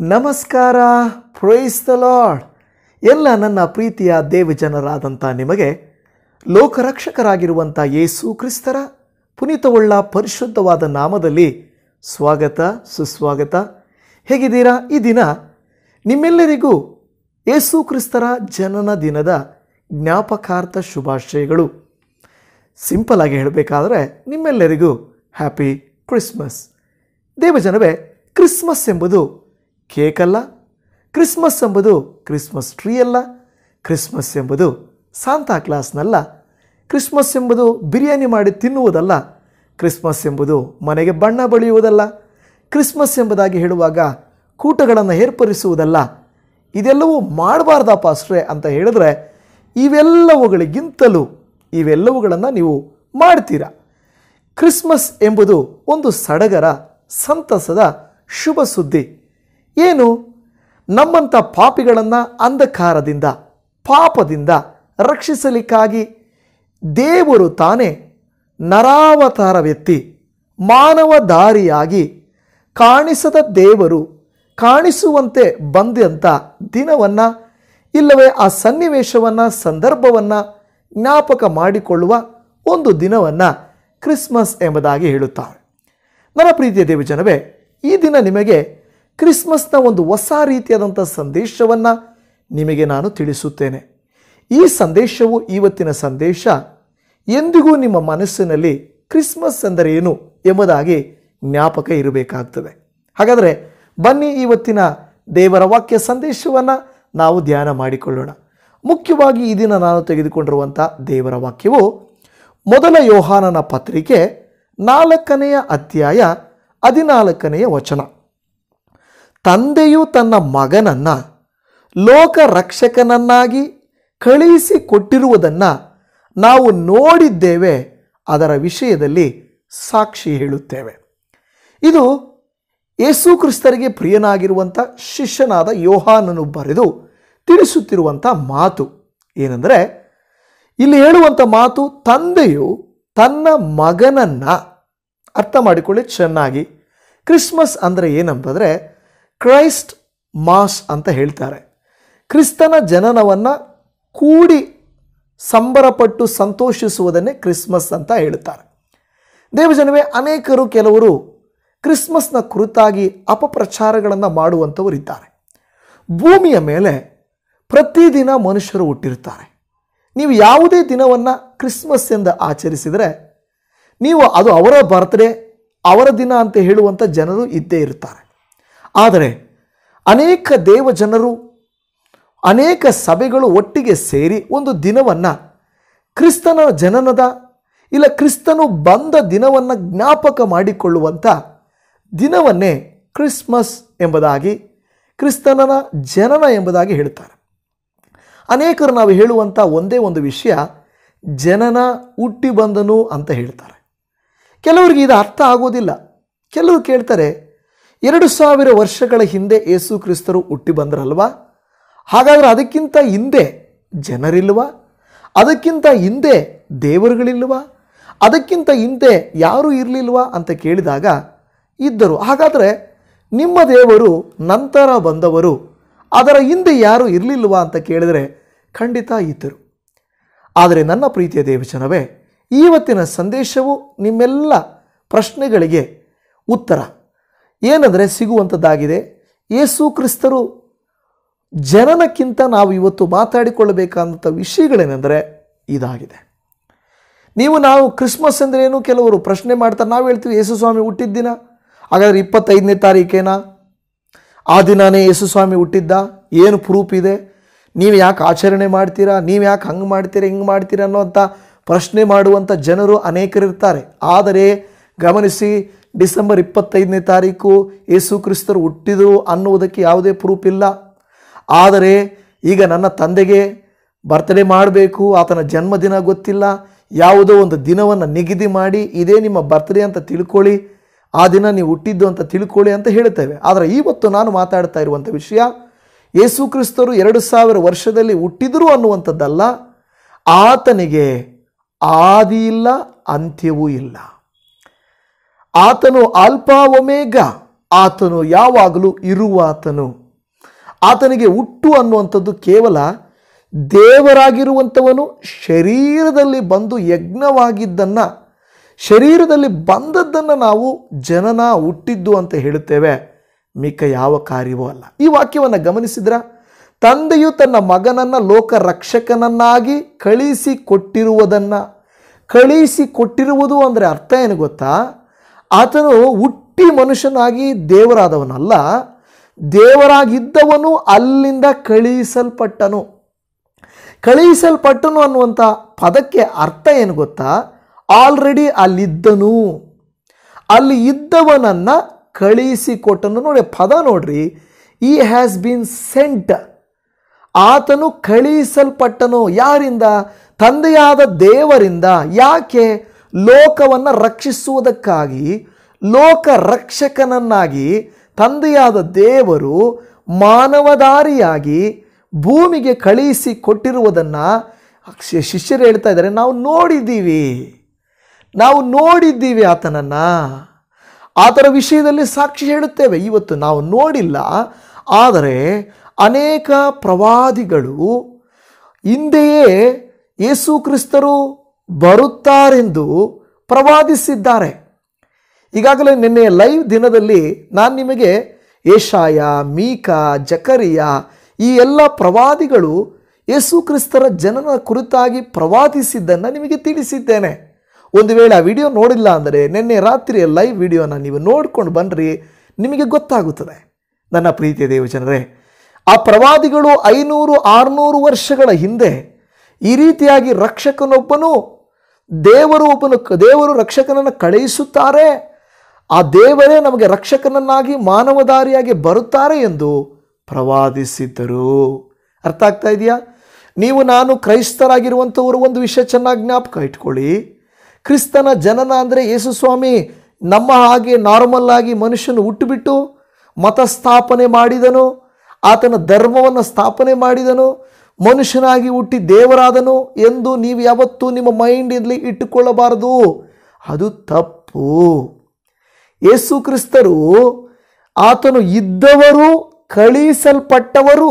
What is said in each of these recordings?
ನಮಸ್ಕಾರ praise the lord ಎಲ್ಲ ನನ್ನ ಪ್ರೀತಿಯ ದೇವಜನರಾದಂಥ ನಿಮಗೆ ಲೋಕರಕ್ಷಕರಾಗಿರುವಂಥ ಯೇಸು ಕ್ರಿಸ್ತರ ಪುನೀತವುಳ್ಳ ಪರಿಶುದ್ಧವಾದ ನಾಮದಲ್ಲಿ ಸ್ವಾಗತ, ಸುಸ್ವಾಗತ. ಹೇಗಿದ್ದೀರಾ? ಈ ದಿನ ನಿಮ್ಮೆಲ್ಲರಿಗೂ ಯೇಸು ಕ್ರಿಸ್ತರ ಜನನ ದಿನದ ಜ್ಞಾಪಕಾರ್ಥ ಶುಭಾಶಯಗಳು. ಸಿಂಪಲ್ ಆಗಿ ಹೇಳಬೇಕಾದ್ರೆ ನಿಮ್ಮೆಲ್ಲರಿಗೂ ಹ್ಯಾಪಿ ಕ್ರಿಸ್ಮಸ್ ದೇವಜನವೇ ಕ್ರಿಸ್ಮಸ್ ಎಂಬುದು ಕೇಕ್ ಅಲ್ಲ ಕ್ರಿಸ್ಮಸ್ ಎಂಬುದು ಕ್ರಿಸ್ಮಸ್ ಟ್ರೀ ಅಲ್ಲ ಕ್ರಿಸ್ಮಸ್ ಎಂಬುದು ಸಾಂತಾ ಕ್ಲಾಸ್ನಲ್ಲ. ಕ್ರಿಸ್ಮಸ್ ಎಂಬುದು ಬಿರಿಯಾನಿ ಮಾಡಿ ತಿನ್ನುವುದಲ್ಲ. ಕ್ರಿಸ್ಮಸ್ ಎಂಬುದು ಮನೆಗೆ ಬಣ್ಣ ಬಳಿಯುವುದಲ್ಲ. ಕ್ರಿಸ್ಮಸ್ ಎಂಬುದಾಗಿ ಹೇಳುವಾಗ ಕೂಟಗಳನ್ನು ಏರ್ಪಡಿಸುವುದಲ್ಲ. ಇದೆಲ್ಲವೂ ಮಾಡಬಾರ್ದ ಪಾಸ್ಟ್ರೆ ಅಂತ ಹೇಳಿದ್ರೆ ಇವೆಲ್ಲವುಗಳಿಗಿಂತಲೂ ಇವೆಲ್ಲವುಗಳನ್ನು ನೀವು ಮಾಡ್ತೀರಾ? ಕ್ರಿಸ್ಮಸ್ ಎಂಬುದು ಒಂದು ಸಡಗರ, ಸಂತಸದ ಶುಭ ಸುದ್ದಿ. ಏನು? ನಮ್ಮಂಥ ಪಾಪಿಗಳನ್ನು ಅಂಧಕಾರದಿಂದ, ಪಾಪದಿಂದ ರಕ್ಷಿಸಲಿಕ್ಕಾಗಿ ದೇವರು ತಾನೇ ನರಾವತಾರವೆತ್ತಿ ಮಾನವ ದಾರಿಯಾಗಿ ಕಾಣಿಸದ ದೇವರು, ಕಾಣಿಸುವಂತೆ ಬಂದಂಥ ದಿನವನ್ನು, ಇಲ್ಲವೇ ಆ ಸನ್ನಿವೇಶವನ್ನು, ಸಂದರ್ಭವನ್ನು ಜ್ಞಾಪಕ ಮಾಡಿಕೊಳ್ಳುವ ಒಂದು ದಿನವನ್ನು ಕ್ರಿಸ್ಮಸ್ ಎಂಬುದಾಗಿ ಹೇಳುತ್ತಾರೆ. ನನ್ನ ಪ್ರೀತಿಯ ದೇವಜನವೇ, ಈ ದಿನ ನಿಮಗೆ ಕ್ರಿಸ್ಮಸ್ನ ಒಂದು ಹೊಸ ರೀತಿಯಾದಂಥ ಸಂದೇಶವನ್ನು ನಿಮಗೆ ನಾನು ತಿಳಿಸುತ್ತೇನೆ. ಈ ಸಂದೇಶವು ಇವತ್ತಿನ ಸಂದೇಶ. ಎಂದಿಗೂ ನಿಮ್ಮ ಮನಸ್ಸಿನಲ್ಲಿ ಕ್ರಿಸ್ಮಸ್ ಎಂದರೆ ಏನು ಎಂಬುದಾಗಿ ಜ್ಞಾಪಕ ಇರಬೇಕಾಗ್ತದೆ. ಹಾಗಾದರೆ ಬನ್ನಿ ಇವತ್ತಿನ ದೇವರ ವಾಕ್ಯ ಸಂದೇಶವನ್ನು ನಾವು ಧ್ಯಾನ ಮಾಡಿಕೊಳ್ಳೋಣ. ಮುಖ್ಯವಾಗಿ ಈ ದಿನ ನಾನು ತೆಗೆದುಕೊಂಡಿರುವಂಥ ದೇವರ ವಾಕ್ಯವು ಮೊದಲ ಯೋಹಾನನ ಪತ್ರಿಕೆ ನಾಲ್ಕನೆಯ ಅಧ್ಯಾಯ ಹದಿನಾಲ್ಕನೆಯ ವಚನ. ತಂದೆಯು ತನ್ನ ಮಗನನ್ನು ಲೋಕ ರಕ್ಷಕನನ್ನಾಗಿ ಕಳುಹಿಸಿ ಕೊಟ್ಟಿರುವುದನ್ನು ನಾವು ನೋಡಿದ್ದೇವೆ, ಅದರ ವಿಷಯದಲ್ಲಿ ಸಾಕ್ಷಿ ಹೇಳುತ್ತೇವೆ. ಇದು ಯೇಸು ಕ್ರಿಸ್ತರಿಗೆ ಪ್ರಿಯನಾಗಿರುವಂಥ ಶಿಷ್ಯನಾದ ಯೋಹಾನನು ಬರೆದು ತಿಳಿಸುತ್ತಿರುವಂಥ ಮಾತು. ಏನೆಂದರೆ, ಇಲ್ಲಿ ಹೇಳುವಂಥ ಮಾತು ತಂದೆಯು ತನ್ನ ಮಗನನ್ನು, ಅರ್ಥ ಮಾಡಿಕೊಳ್ಳಿ ಚೆನ್ನಾಗಿ, ಕ್ರಿಸ್ಮಸ್ ಅಂದರೆ ಏನಂತಂದರೆ ಕ್ರೈಸ್ಟ್ ಮಾಸ್ ಅಂತ ಹೇಳ್ತಾರೆ. ಕ್ರಿಸ್ತನ ಜನನವನ್ನು ಕೂಡಿ ಸಂಬರಪಟ್ಟು ಸಂತೋಷಿಸುವುದನ್ನೇ ಕ್ರಿಸ್ಮಸ್ ಅಂತ ಹೇಳುತ್ತಾರೆ ದೇವಜನವೇ ಅನೇಕರು ಕೆಲವರು ಕ್ರಿಸ್ಮಸ್ನ ಕುರಿತಾಗಿ ಅಪಪ್ರಚಾರಗಳನ್ನು ಮಾಡುವಂಥವರಿದ್ದಾರೆ ಭೂಮಿಯ ಮೇಲೆ ಪ್ರತಿದಿನ ಮನುಷ್ಯರು ಹುಟ್ಟಿರುತ್ತಾರೆ. ನೀವು ಯಾವುದೇ ದಿನವನ್ನು ಕ್ರಿಸ್ಮಸ್ ಎಂದು ಆಚರಿಸಿದರೆ ನೀವು ಅದು ಅವರ ಬರ್ತ್ಡೇ, ಅವರ ದಿನ ಅಂತ ಹೇಳುವಂಥ ಜನರು ಇದ್ದೇ ಇರ್ತಾರೆ. ಆದರೆ ಅನೇಕ ದೇವ ಜನರು ಅನೇಕ ಸಭೆಗಳು ಒಟ್ಟಿಗೆ ಸೇರಿ ಒಂದು ದಿನವನ್ನು ಕ್ರಿಸ್ತನ ಜನನದ ಇಲ್ಲ ಕ್ರಿಸ್ತನು ಬಂದ ದಿನವನ್ನು ಜ್ಞಾಪಕ ಮಾಡಿಕೊಳ್ಳುವಂಥ ದಿನವನ್ನೇ ಕ್ರಿಸ್ಮಸ್ ಎಂಬುದಾಗಿ ಕ್ರಿಸ್ತನ ಜನನ ಎಂಬುದಾಗಿ ಹೇಳ್ತಾರೆ ಅನೇಕರು ನಾವು ಹೇಳುವಂಥ ಒಂದೇ ಒಂದು ವಿಷಯ, ಜನನ ಹುಟ್ಟಿ ಬಂದನು ಅಂತ ಹೇಳ್ತಾರೆ. ಕೆಲವರಿಗೆ ಇದು ಅರ್ಥ ಆಗೋದಿಲ್ಲ. ಕೆಲವರು ಕೇಳ್ತಾರೆ ಎರಡು ಸಾವಿರ ವರ್ಷಗಳ ಹಿಂದೆ ಯೇಸು ಕ್ರಿಸ್ತರು ಹುಟ್ಟಿ ಬಂದ್ರಲ್ವಾ? ಹಾಗಾದರೆ ಅದಕ್ಕಿಂತ ಹಿಂದೆ ಜನರಿಲ್ವಾ? ಅದಕ್ಕಿಂತ ಹಿಂದೆ ದೇವರುಗಳಿಲ್ವಾ? ಅದಕ್ಕಿಂತ ಹಿಂದೆ ಯಾರೂ ಇರಲಿಲ್ವಾ ಅಂತ ಕೇಳಿದಾಗ ಇದ್ದರು. ಹಾಗಾದರೆ ನಿಮ್ಮ ದೇವರು ನಂತರ ಬಂದವರು, ಅದರ ಹಿಂದೆ ಯಾರೂ ಇರಲಿಲ್ವಾ ಅಂತ ಕೇಳಿದರೆ ಖಂಡಿತ ಇದ್ದರು. ಆದರೆ ನನ್ನ ಪ್ರೀತಿಯ ದೇವಚನವೇ ಇವತ್ತಿನ ಸಂದೇಶವು ನಿಮ್ಮೆಲ್ಲ ಪ್ರಶ್ನೆಗಳಿಗೆ ಉತ್ತರ. ಏನಂದರೆ ಸಿಗುವಂಥದ್ದಾಗಿದೆ. ಯೇಸು ಕ್ರಿಸ್ತರು ಜನನಕ್ಕಿಂತ ನಾವು ಇವತ್ತು ಮಾತಾಡಿಕೊಳ್ಳಬೇಕಾದಂಥ ವಿಷಯಗಳೇನೆಂದರೆ ಇದಾಗಿದೆ. ನೀವು ನಾವು ಕ್ರಿಸ್ಮಸ್ ಅಂದ್ರೇನು ಕೆಲವರು ಪ್ರಶ್ನೆ ಮಾಡ್ತಾರೆ, ನಾವು ಹೇಳ್ತೀವಿ ಯೇಸು ಸ್ವಾಮಿ ಹುಟ್ಟಿದ ದಿನ. ಹಾಗಾದರೆ ಇಪ್ಪತ್ತೈದನೇ ತಾರೀಕೇನಾ ಆ ದಿನವೇ ಯೇಸು ಸ್ವಾಮಿ ಹುಟ್ಟಿದ್ದ. ಏನು ಪ್ರೂಫ್ ಇದೆ? ನೀವು ಯಾಕೆ ಆಚರಣೆ ಮಾಡ್ತೀರಾ? ನೀವು ಯಾಕೆ ಹಂಗೆ ಮಾಡ್ತೀರಾ? ಹಿಂಗೆ ಮಾಡ್ತೀರಾ ಅನ್ನೋಂಥ ಪ್ರಶ್ನೆ ಮಾಡುವಂಥ ಜನರು ಅನೇಕರಿರ್ತಾರೆ. ಆದರೆ ಗಮನಿಸಿ, ಡಿಸೆಂಬರ್ ಇಪ್ಪತ್ತೈದನೇ ತಾರೀಕು ಯೇಸು ಕ್ರಿಸ್ತರು ಹುಟ್ಟಿದರು ಅನ್ನುವುದಕ್ಕೆ ಯಾವುದೇ ಪ್ರೂಫ್ ಇಲ್ಲ. ಆದರೆ ಈಗ ನನ್ನ ತಂದೆಗೆ ಬರ್ತಡೇ ಮಾಡಬೇಕು, ಆತನ ಜನ್ಮದಿನ ಗೊತ್ತಿಲ್ಲ. ಯಾವುದೋ ಒಂದು ದಿನವನ್ನು ನಿಗದಿ ಮಾಡಿ, ಇದೇ ನಿಮ್ಮ ಬರ್ತ್ಡೇ ಅಂತ ತಿಳ್ಕೊಳ್ಳಿ, ಆ ದಿನ ನೀವು ಹುಟ್ಟಿದ್ದು ಅಂತ ತಿಳ್ಕೊಳ್ಳಿ ಅಂತ ಹೇಳ್ತೇವೆ ಆದರೆ ಇವತ್ತು ನಾನು ಮಾತಾಡ್ತಾ ಇರುವಂಥ ವಿಷಯ, ಯೇಸು ಕ್ರಿಸ್ತರು ಎರಡು ಸಾವಿರ ವರ್ಷದಲ್ಲಿ ಹುಟ್ಟಿದರು ಅನ್ನುವಂಥದ್ದಲ್ಲ, ಆತನಿಗೆ ಆದಿ ಇಲ್ಲ ಅಂತ್ಯವೂ ಇಲ್ಲ. ಆತನು ಅಲ್ಪಾವಮೇಗ ಆತನು ಯಾವಾಗಲೂ ಇರುವಾತನು. ಆತನಿಗೆ ಹುಟ್ಟು ಅನ್ನುವಂಥದ್ದು ಕೇವಲ ದೇವರಾಗಿರುವಂಥವನು ಶರೀರದಲ್ಲಿ ಬಂದು ಯಜ್ಞವಾಗಿದ್ದನ್ನು, ಶರೀರದಲ್ಲಿ ಬಂದದ್ದನ್ನು ನಾವು ಜನನ ಹುಟ್ಟಿದ್ದು ಅಂತ ಹೇಳುತ್ತೇವೆ. ಮಿಕ್ಕ ಯಾವ ಕಾರ್ಯವೂ ಅಲ್ಲ. ಈ ವಾಕ್ಯವನ್ನು ಗಮನಿಸಿದ್ರ? ತಂದೆಯು ತನ್ನ ಮಗನನ್ನು ಲೋಕ ರಕ್ಷಕನನ್ನಾಗಿ ಕಳಿಸಿ ಕೊಟ್ಟಿರುವುದನ್ನು ಕಳಿಸಿ ಕೊಟ್ಟಿರುವುದು ಅಂದರೆ ಅರ್ಥ ಏನು ಗೊತ್ತಾ? ಆತನು ಹುಟ್ಟಿ ಮನುಷ್ಯನಾಗಿ ದೇವರಾದವನಲ್ಲ, ದೇವರಾಗಿದ್ದವನು ಅಲ್ಲಿಂದ ಕಳುಹಿಸಲ್ಪಟ್ಟನು. ಕಳುಹಿಸಲ್ಪಟ್ಟನು ಅನ್ನುವಂಥ ಪದಕ್ಕೆ ಅರ್ಥ ಏನು ಗೊತ್ತಾ? ಆಲ್ರೆಡಿ ಅಲ್ಲಿದ್ದನು. ಅಲ್ಲಿ ಇದ್ದವನನ್ನು ಕಳುಹಿಸಿಕೊಟ್ಟನು. ನೋಡಿ, ಪದ ನೋಡ್ರಿ. ಈ ಹ್ಯಾಸ್ ಬೀನ್ ಸೆಂಟ್ ಆತನು ಕಳುಹಿಸಲ್ಪಟ್ಟನು. ಯಾರಿಂದ? ತಂದೆಯಾದ ದೇವರಿಂದ. ಯಾಕೆ? ಲೋಕವನ್ನು ರಕ್ಷಿಸುವುದಕ್ಕಾಗಿ, ಲೋಕ ರಕ್ಷಕನನ್ನಾಗಿ, ತಂದೆಯಾದ ದೇವರು ಮಾನವದಾರಿಯಾಗಿ ಭೂಮಿಗೆ ಕಳುಹಿಸಿ ಕೊಟ್ಟಿರುವುದನ್ನು ಶಿಷ್ಯರು ಹೇಳ್ತಾ ಇದ್ದಾರೆ. ನಾವು ನೋಡಿದ್ದೀವಿ. ನಾವು ನೋಡಿದ್ದೀವಿ ಆತನನ್ನು. ಆತರ ವಿಷಯದಲ್ಲಿ ಸಾಕ್ಷಿ ಹೇಳುತ್ತೇವೆ. ಇವತ್ತು ನಾವು ನೋಡಿಲ್ಲ. ಆದರೆ ಅನೇಕ ಪ್ರವಾದಿಗಳು ಹಿಂದೆಯೇ ಯೇಸು ಕ್ರಿಸ್ತರು ಬರುತ್ತಾರೆಂದು ಪ್ರವಾದಿಸಿದ್ದಾರೆ. ಈಗಾಗಲೇ ನಿನ್ನೆ ಲೈವ್ ದಿನದಲ್ಲಿ ನಾನು ನಿಮಗೆ ಏಷಾಯ, ಮೀಕ, ಜಕರಿಯ ಈ ಎಲ್ಲ ಪ್ರವಾದಿಗಳು ಯೇಸು ಕ್ರಿಸ್ತರ ಜನನ ಕುರಿತಾಗಿ ಪ್ರವಾದಿಸಿದ್ದನ್ನು ನಿಮಗೆ ತಿಳಿಸಿದ್ದೇನೆ. ಒಂದು ವೇಳೆ ಆ ವಿಡಿಯೋ ನೋಡಿಲ್ಲ ಅಂದರೆ ನಿನ್ನೆ ರಾತ್ರಿಯ ಲೈವ್ ವಿಡಿಯೋನ ನೀವು ನೋಡ್ಕೊಂಡು ಬನ್ನಿರಿ ನಿಮಗೆ ಗೊತ್ತಾಗುತ್ತದೆ. ನನ್ನ ಪ್ರೀತಿಯ ದೇವಜನರೇ, ಆ ಪ್ರವಾದಿಗಳು ಐನೂರು, ಆರುನೂರು ವರ್ಷಗಳ ಹಿಂದೆ ಈ ರೀತಿಯಾಗಿ ರಕ್ಷಕನೊಬ್ಬನು ದೇವರು ಒಬ್ಬನು ದೇವರು ರಕ್ಷಕನನ್ನು ಕಳುಹಿಸುತ್ತಾರೆ. ಆ ದೇವರೇ ನಮಗೆ ರಕ್ಷಕನನ್ನಾಗಿ, ಮಾನವದಾರಿಯಾಗಿ ಬರುತ್ತಾರೆ ಎಂದು ಪ್ರವಾದಿಸಿದ್ದರು ಅರ್ಥ ಆಗ್ತಾ ಇದೆಯಾ? ನೀವು, ನಾನು ಕ್ರೈಸ್ತರಾಗಿರುವಂಥವರು ಒಂದು ವಿಷಯ ಚೆನ್ನಾಗಿ ಜ್ಞಾಪಕ ಇಟ್ಕೊಳ್ಳಿ. ಕ್ರಿಸ್ತನ ಜನನ ಅಂದರೆ ಯೇಸು ಸ್ವಾಮಿ ನಮ್ಮ ಹಾಗೆ ನಾರ್ಮಲ್ ಆಗಿ ಮನುಷ್ಯನು ಹುಟ್ಟುಬಿಟ್ಟು ಮತ ಸ್ಥಾಪನೆ ಮಾಡಿದನು. ಆತನ ಧರ್ಮವನ್ನು ಸ್ಥಾಪನೆ ಮಾಡಿದನು. ಮನುಷ್ಯನಾಗಿ ಹುಟ್ಟಿ ದೇವರಾದನು ಎಂದು ನೀವು ಯಾವತ್ತೂ ನಿಮ್ಮ ಮೈಂಡಲ್ಲಿ ಇಟ್ಟುಕೊಳ್ಳಬಾರದು. ಅದು ತಪ್ಪು. ಯೇಸು ಕ್ರಿಸ್ತರು ಆತನು ಇದ್ದವರು ಕಳಿಸಲ್ಪಟ್ಟವರು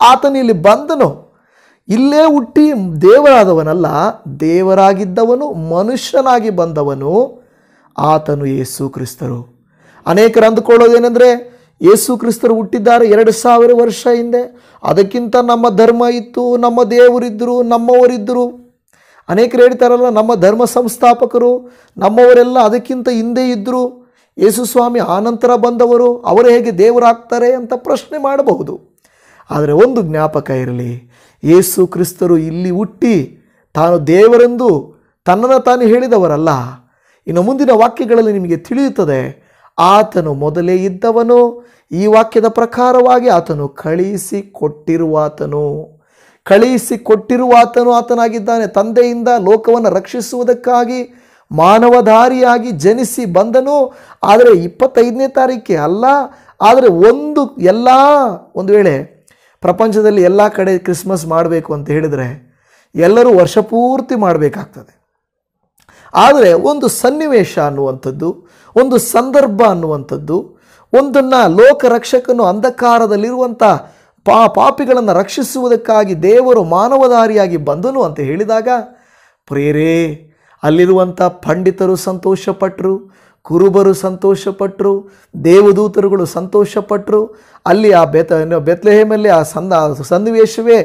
ಆತನು ಇಲ್ಲಿ ಬಂದನು. ಇಲ್ಲೇ ಹುಟ್ಟಿ ದೇವರಾದವನಲ್ಲ, ದೇವರಾಗಿದ್ದವನು, ಮನುಷ್ಯನಾಗಿ ಬಂದವನು ಆತನು ಯೇಸು ಕ್ರಿಸ್ತರು. ಅನೇಕರು ಅಂದುಕೊಳ್ಳೋದೇನೆಂದರೆ ಯೇಸು ಕ್ರಿಸ್ತರು ಹುಟ್ಟಿದ್ದಾರೆ ಎರಡು ಸಾವಿರ ವರ್ಷ ಹಿಂದೆ. ಅದಕ್ಕಿಂತ ನಮ್ಮ ಧರ್ಮ ಇತ್ತು, ನಮ್ಮ ದೇವರಿದ್ದರು, ನಮ್ಮವರಿದ್ದರು. ಅನೇಕರು ಹೇಳ್ತಾರಲ್ಲ, ನಮ್ಮ ಧರ್ಮ ಸಂಸ್ಥಾಪಕರು, ನಮ್ಮವರೆಲ್ಲ ಅದಕ್ಕಿಂತ ಹಿಂದೆ ಇದ್ದರು. ಯೇಸು ಸ್ವಾಮಿ ಆನಂತರ ಬಂದವರು, ಅವರು ಹೇಗೆ ದೇವರಾಗ್ತಾರೆ ಅಂತ ಪ್ರಶ್ನೆ ಮಾಡಬಹುದು. ಆದರೆ ಒಂದು ಜ್ಞಾಪಕ ಇರಲಿ, ಯೇಸು ಕ್ರಿಸ್ತರು ಇಲ್ಲಿ ಹುಟ್ಟಿ ತಾನು ದೇವರೆಂದು ತನ್ನನ್ನು ತಾನು ಹೇಳಿದವರಲ್ಲ. ಇನ್ನು ಮುಂದಿನ ವಾಕ್ಯಗಳಲ್ಲಿ ನಿಮಗೆ ತಿಳಿಯುತ್ತದೆ ಆತನು ಮೊದಲೇ ಇದ್ದವನು. ಈ ವಾಕ್ಯದ ಪ್ರಕಾರವಾಗಿ ಆತನು ಕಳುಹಿಸಿ ಕೊಟ್ಟಿರುವಾತನು ಕಳುಹಿಸಿ ಕೊಟ್ಟಿರುವಾತನು ಆತನಾಗಿದ್ದಾನೆ. ತಂದೆಯಿಂದ ಲೋಕವನ್ನು ರಕ್ಷಿಸುವುದಕ್ಕಾಗಿ ಮಾನವಧಾರಿಯಾಗಿ ಜನಿಸಿ ಬಂದನು. ಆದರೆ ಇಪ್ಪತ್ತೈದನೇ ತಾರೀಕೆ ಅಲ್ಲ. ಆದರೆ ಒಂದು ಎಲ್ಲ, ಒಂದು ವೇಳೆ ಪ್ರಪಂಚದಲ್ಲಿ ಎಲ್ಲ ಕಡೆ ಕ್ರಿಸ್ಮಸ್ ಮಾಡಬೇಕು ಅಂತ ಹೇಳಿದರೆ ಎಲ್ಲರೂ ವರ್ಷ ಪೂರ್ತಿ ಮಾಡಬೇಕಾಗ್ತದೆ. ಆದರೆ ಒಂದು ಸನ್ನಿವೇಶ ಅನ್ನುವಂಥದ್ದು ಒಂದು ಸಂದರ್ಭ ಅನ್ನುವಂಥದ್ದು, ಒಂದನ್ನು ಲೋಕರಕ್ಷಕನು ಅಂಧಕಾರದಲ್ಲಿರುವಂಥ ಪಾ, ಪಾಪಿಗಳನ್ನು ರಕ್ಷಿಸುವುದಕ್ಕಾಗಿ ದೇವರು ಮಾನವದಾರಿಯಾಗಿ ಬಂದನು ಅಂತ ಹೇಳಿದಾಗ, ಪ್ರೇರೇ ಅಲ್ಲಿರುವಂಥ ಪಂಡಿತರು ಸಂತೋಷಪಟ್ಟರು ಕುರುಬರು ಸಂತೋಷಪಟ್ಟರು ದೇವದೂತರುಗಳು ಸಂತೋಷಪಟ್ಟರು ಅಲ್ಲಿ ಆ ಬೆತ ಬೆತ್ಲೆಹೇಮಲ್ಲಿ ಆ ಸಂದ, ಸನ್ನಿವೇಶವೇ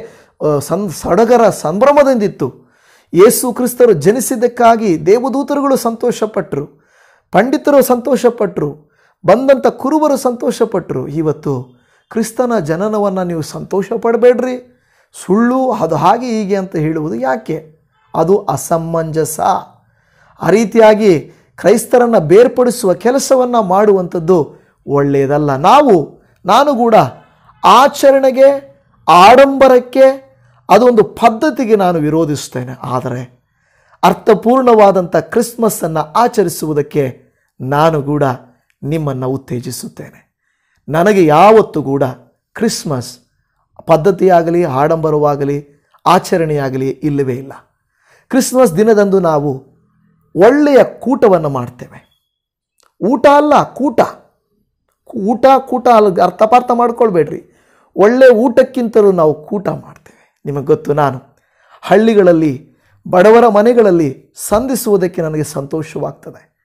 ಸನ್, ಸಡಗರ ಸಂಭ್ರಮದಿಂದಿತ್ತು. ಯೇಸು ಕ್ರಿಸ್ತರು ಜನಿಸಿದ್ದಕ್ಕಾಗಿ ದೇವದೂತರುಗಳು ಸಂತೋಷಪಟ್ಟರು ಪಂಡಿತರು ಸಂತೋಷಪಟ್ಟರು ಬಂದಂಥ ಕುರುಬರು ಸಂತೋಷಪಟ್ಟರು ಇವತ್ತು ಕ್ರಿಸ್ತನ ಜನನವನ್ನು ನೀವು ಸಂತೋಷ ಪಡಬೇಡ್ರಿ ಸುಳ್ಳು ಅದು ಹಾಗೆ ಹೀಗೆ ಅಂತ ಹೇಳುವುದು ಯಾಕೆ? ಅದು ಅಸಮಂಜಸ. ಆ ರೀತಿಯಾಗಿ ಕ್ರೈಸ್ತರನ್ನು ಬೇರ್ಪಡಿಸುವ ಕೆಲಸವನ್ನು ಮಾಡುವಂಥದ್ದು ಒಳ್ಳೆಯದಲ್ಲ. ನಾವು, ನಾನು ಕೂಡ ಆಚರಣೆಗೆ, ಆಡಂಬರಕ್ಕೆ ಅದೊಂದು ಪದ್ಧತಿಗೆ ನಾನು ವಿರೋಧಿಸ್ತೇನೆ ಆದರೆ ಅರ್ಥಪೂರ್ಣವಾದಂಥ ಕ್ರಿಸ್ಮಸ್ಸನ್ನು ಆಚರಿಸುವುದಕ್ಕೆ ನಾನು ಕೂಡ ನಿಮ್ಮನ್ನು ಉತ್ತೇಜಿಸುತ್ತೇನೆ. ನನಗೆ ಯಾವತ್ತೂ ಕೂಡ ಕ್ರಿಸ್ಮಸ್ ಪದ್ಧತಿಯಾಗಲಿ, ಆಡಂಬರವಾಗಲಿ, ಆಚರಣೆಯಾಗಲಿ ಇಲ್ಲವೇ ಇಲ್ಲ. ಕ್ರಿಸ್ಮಸ್ ದಿನದಂದು ನಾವು ಒಳ್ಳೆಯ ಕೂಟವನ್ನು ಮಾಡ್ತೇವೆ. ಊಟ ಅಲ್ಲ, ಕೂಟ. ಊಟ, ಕೂಟ ಅಲ್ಲ, ಅರ್ಥಪಾರ್ಥ ಮಾಡ್ಕೊಳ್ಬೇಡ್ರಿ. ಒಳ್ಳೆಯ ಊಟಕ್ಕಿಂತಲೂ ನಾವು ಕೂಟ ಮಾಡ್ತೇವೆ. ನಿಮಗೆ ಗೊತ್ತು, ನಾನು ಹಳ್ಳಿಗಳಲ್ಲಿ ಬಡವರ ಮನೆಗಳಲ್ಲಿ ಸಂಧಿಸುವುದಕ್ಕೆ ನನಗೆ ಸಂತೋಷವಾಗ್ತದೆ.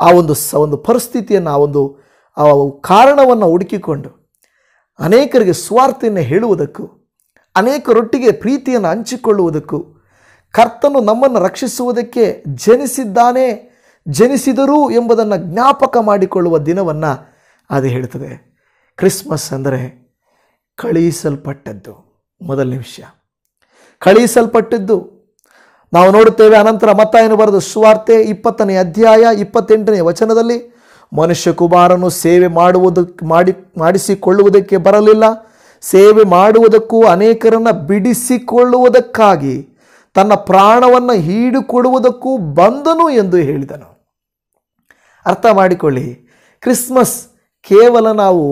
ಆ ಒಂದು ಸ, ಒಂದು ಪರಿಸ್ಥಿತಿಯನ್ನು, ಆ ಒಂದು, ಆ ಕಾರಣವನ್ನು ಹುಡುಕಿಕೊಂಡು ಅನೇಕರಿಗೆ ಸ್ವಾರ್ಥೆಯನ್ನು ಹೇಳುವುದಕ್ಕೂ, ಅನೇಕರೊಟ್ಟಿಗೆ ಪ್ರೀತಿಯನ್ನು ಹಂಚಿಕೊಳ್ಳುವುದಕ್ಕೂ, ಕರ್ತನು ನಮ್ಮನ್ನು ರಕ್ಷಿಸುವುದಕ್ಕೆ ಜನಿಸಿದ್ದಾನೆ, ಜನಿಸಿದರು ಎಂಬುದನ್ನು ಜ್ಞಾಪಕ ಮಾಡಿಕೊಳ್ಳುವ ದಿನವನ್ನು ಅದು ಹೇಳ್ತದೆ. ಕ್ರಿಸ್ಮಸ್ ಅಂದರೆ ಕಳುಹಿಸಲ್ಪಟ್ಟದ್ದು ಮೊದಲನೇ ವಿಷಯ. ಕಳುಹಿಸಲ್ಪಟ್ಟದ್ದು ನಾವು ನೋಡುತ್ತೇವೆ ಅನಂತರ ಮತ್ತಾಯನು ಬರೆದ ಸುವಾರ್ತೆ ಇಪ್ಪತ್ತನೇ ಅಧ್ಯಾಯ ಇಪ್ಪತ್ತೆಂಟನೇ ವಚನದಲ್ಲಿ, ಮನುಷ್ಯ ಕುಮಾರನು ಸೇವೆ ಮಾಡುವುದಕ್ಕೆ ಮಾಡಿ, ಮಾಡಿಸಿಕೊಳ್ಳುವುದಕ್ಕೆ ಬರಲಿಲ್ಲ. ಸೇವೆ ಮಾಡುವುದಕ್ಕೂ ಅನೇಕರನ್ನು ಬಿಡಿಸಿಕೊಳ್ಳುವುದಕ್ಕಾಗಿ ತನ್ನ ಪ್ರಾಣವನ್ನು ಹೀಡಿಕೊಡುವುದಕ್ಕೂ ಬಂದನು ಎಂದು ಹೇಳಿದನು. ಅರ್ಥ ಮಾಡಿಕೊಳ್ಳಿ, ಕ್ರಿಸ್ಮಸ್ ಕೇವಲ ನಾವು